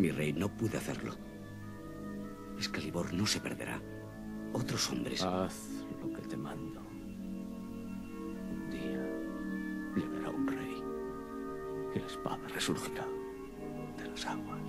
Mi rey, no pude hacerlo. Excalibur no se perderá. Otros hombres. Haz lo que te mando. Un día llegará un rey y la espada resurgirá de las aguas.